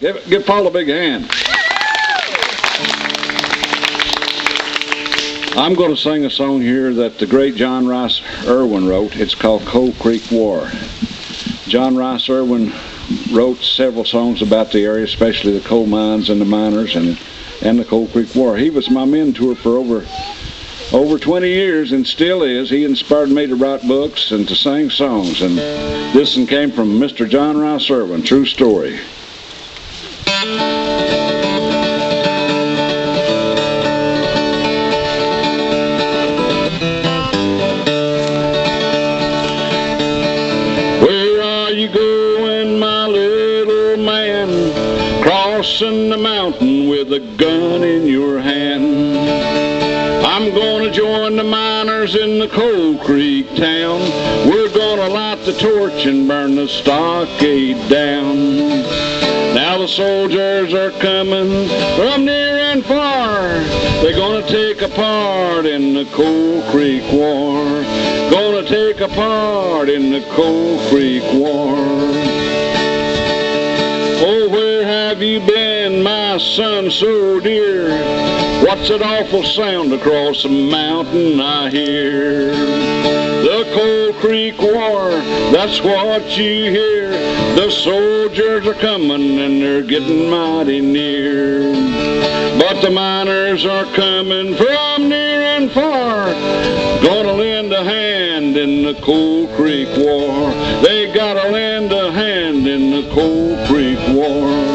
Give, give Paul a big hand. I'm going to sing a song here that the great John Rice Irwin wrote. It's called Coal Creek War. John Rice Irwin wrote several songs about the area, especially the coal mines and the miners and and the Coal Creek War. He was my mentor for over over 20 years and still is. He inspired me to write books and to sing songs. And this one came from Mr. John Rice Irwin, true story. My little man? Crossing the mountain with a gun in your hand. I'm gonna join the miners in the Coal Creek town. We're gonna light the torch and burn the stockade down. Now the soldiers are coming from near and far. They're gonna take a part in the Coal Creek War. Gonna take a part in the Coal Creek War. Have you been, my son so dear? What's that awful sound across the mountain I hear? The Coal Creek War, that's what you hear. The soldiers are coming and they're getting mighty near. But the miners are coming from near and far. Gonna lend a hand in the Coal Creek War. They gotta lend a hand in the Coal Creek War.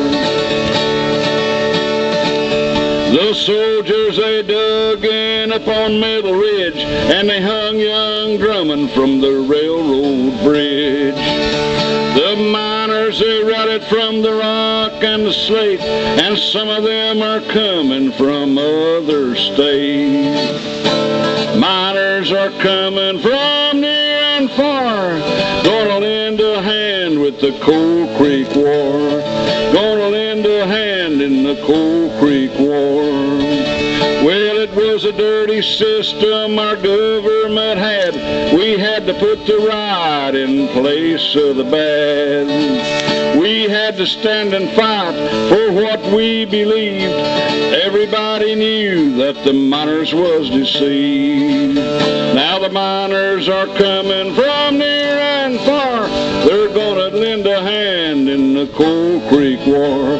The soldiers they dug in upon Middle Ridge and they hung young Drummond from the railroad bridge. The miners they rotted from the rock and the slate, and some of them are coming from other states. Miners are coming from near and far, gonna lend a hand with the Coal Creek War. Gonna lend a hand in the Coal Creek War. Dirty system our government had. We had to put the right in place of the bad. We had to stand and fight for what we believed. Everybody knew that the miners was deceived. Now the miners are coming from near and far. They're gonna lend a hand in the Coal Creek War.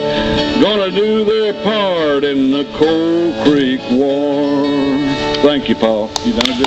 Gonna do their part in the Coal Creek War. Thank you, Paul. You done a good